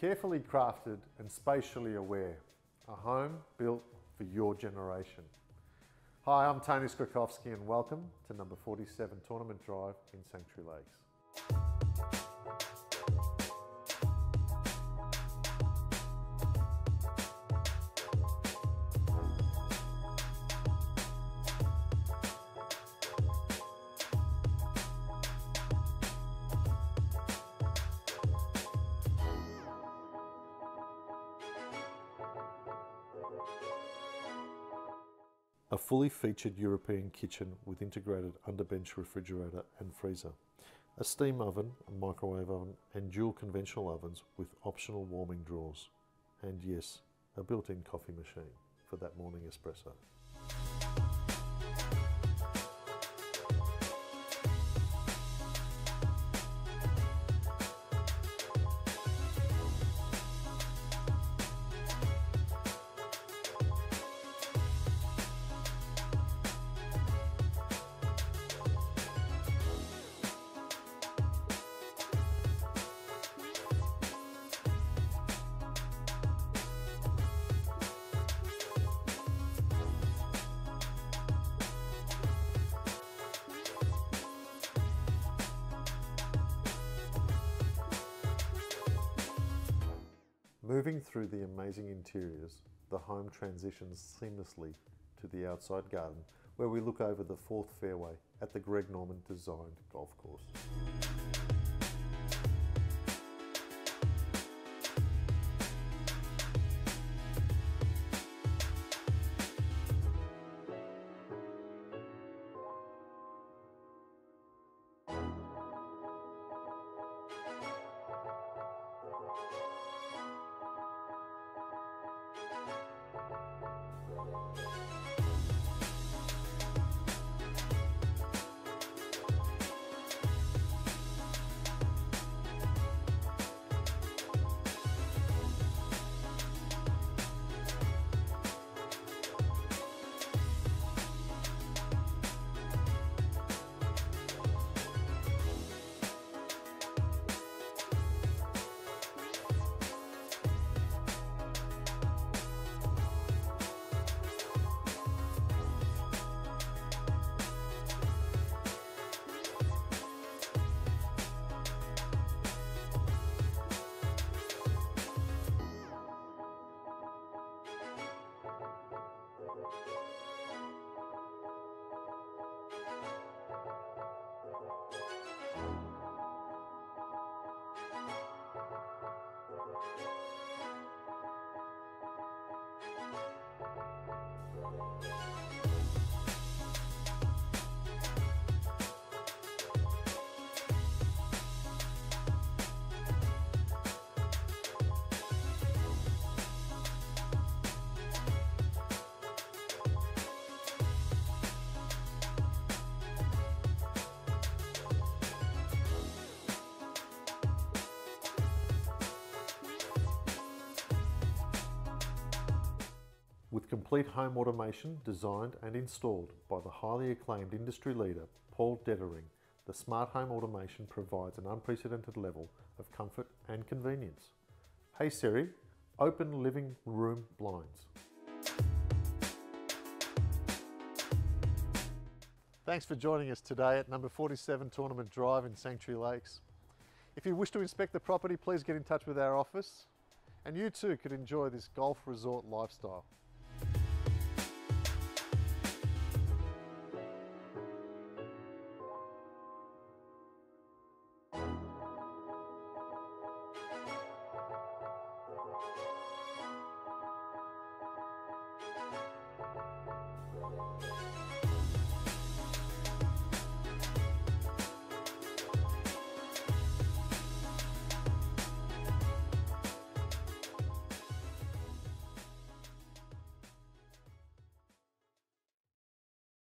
Carefully crafted and spatially aware, a home built for your generation. Hi, I'm Tony Skrokovski and welcome to number 47 Tournament Drive in Sanctuary Lakes. A fully featured European kitchen with integrated underbench refrigerator and freezer. A steam oven, a microwave oven and dual conventional ovens with optional warming drawers. And yes, a built-in coffee machine for that morning espresso. Moving through the amazing interiors, the home transitions seamlessly to the outside garden where we look over the fourth fairway at the Greg Norman designed golf course. With complete home automation designed and installed by the highly acclaimed industry leader Paul Detering, the smart home automation provides an unprecedented level of comfort and convenience. Hey Siri, open living room blinds. Thanks for joining us today at number 47 Tournament Drive in Sanctuary Lakes. If you wish to inspect the property, please get in touch with our office and you too could enjoy this golf resort lifestyle.